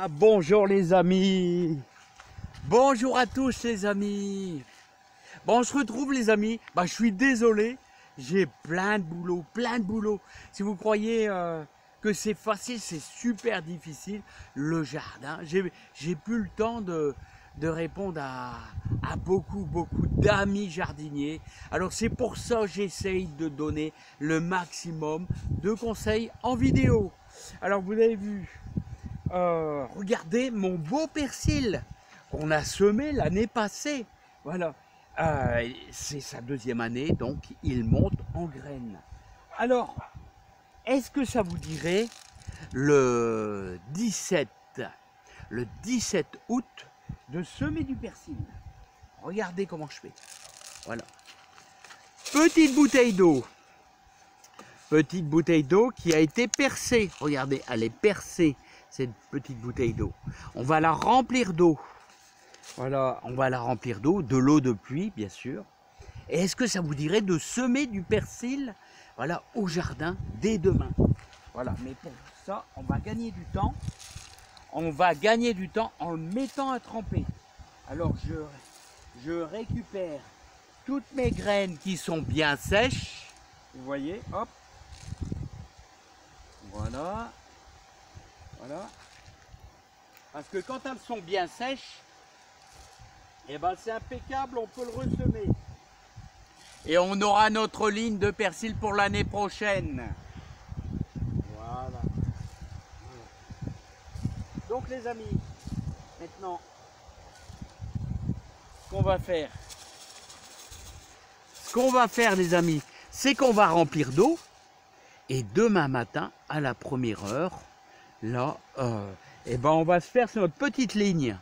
Ah, bonjour les amis Bonjour à tous les amis Bon, on se retrouve les amis. Bah, je suis désolé, j'ai plein de boulot, plein de boulot. Si vous croyez euh, que c'est facile, c'est super difficile. Le jardin, j'ai plus le temps de, répondre à, à, beaucoup, beaucoup d'amis jardiniers. Alors c'est pour ça que j'essaye de donner le maximum de conseils en vidéo. Alors vous avez vu, euh, regardez mon beau persil qu'on a semé l'année passée. Voilà. Euh, c'est sa deuxième année, donc il monte en graines. Alors, est-ce que ça vous dirait le 17, le 17 août de semer du persil? Regardez comment je fais. Voilà. Petite bouteille d'eau. Petite bouteille d'eau qui a été percée. Regardez, elle est percée cette petite bouteille d'eau. On va la remplir d'eau. Voilà, on va la remplir d'eau, de l'eau de pluie, bien sûr. Et est-ce que ça vous dirait de semer du persil voilà, au jardin dès demain? Voilà, mais pour ça, on va gagner du temps. On va gagner du temps en le mettant à tremper. Alors, je, je récupère toutes mes graines qui sont bien sèches. Vous voyez, hop. Voilà. Voilà. Parce que quand elles sont bien sèches, et eh ben c'est impeccable, on peut le ressemer. Et on aura notre ligne de persil pour l'année prochaine. Voilà. Donc les amis, maintenant, ce qu'on va faire, ce qu'on va faire les amis, c'est qu'on va remplir d'eau et demain matin, à la première heure, là, euh, eh ben on va se faire sur notre petite ligne.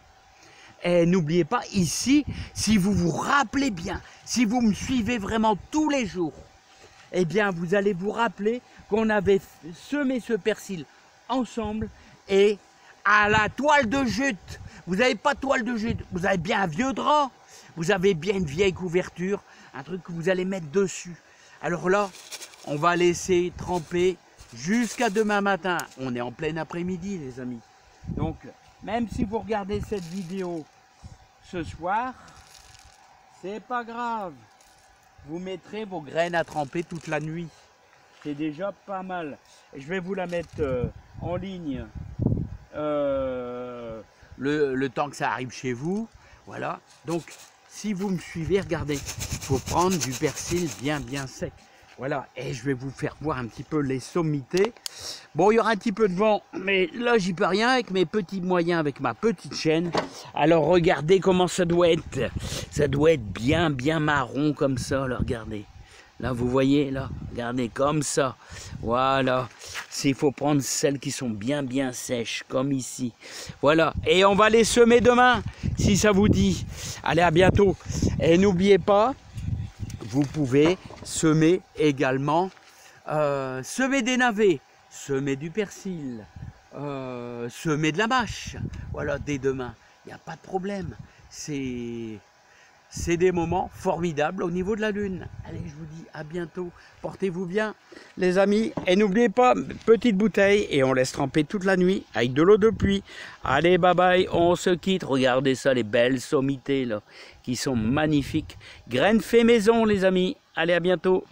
Et n'oubliez pas, ici, si vous vous rappelez bien, si vous me suivez vraiment tous les jours, eh bien, vous allez vous rappeler qu'on avait semé ce persil ensemble et à la toile de jute. Vous n'avez pas de toile de jute, vous avez bien un vieux drap, vous avez bien une vieille couverture, un truc que vous allez mettre dessus. Alors là, on va laisser tremper jusqu'à demain matin. On est en plein après-midi, les amis. Donc, même si vous regardez cette vidéo ce soir, c'est pas grave. Vous mettrez vos graines à tremper toute la nuit. C'est déjà pas mal. Je vais vous la mettre euh, en ligne euh, le, temps que ça arrive chez vous. Voilà. Donc, si vous me suivez, regardez, il faut prendre du persil bien bien sec. Voilà, et je vais vous faire voir un petit peu les sommités. Bon, il y aura un petit peu de vent, mais là, j'y peux rien avec mes petits moyens, avec ma petite chaîne. Alors, regardez comment ça doit être. Ça doit être bien, bien marron comme ça, là, regardez. Là, vous voyez, là, regardez, comme ça. Voilà. Il faut prendre celles qui sont bien, bien sèches, comme ici. Voilà. Et on va les semer demain, si ça vous dit. Allez, à bientôt. Et n'oubliez pas, vous pouvez semer également, euh, semer des navets, semer du persil, euh, semer de la mâche. Voilà, dès demain, il n'y a pas de problème. C'est c'est des moments formidables au niveau de la Lune. Allez, je vous dis à bientôt. Portez-vous bien, les amis. Et n'oubliez pas, petite bouteille et on laisse tremper toute la nuit avec de l'eau de pluie. Allez, bye bye, on se quitte. Regardez ça, les belles sommités là, qui sont magnifiques. Graines fait maison, les amis. Allez, à bientôt.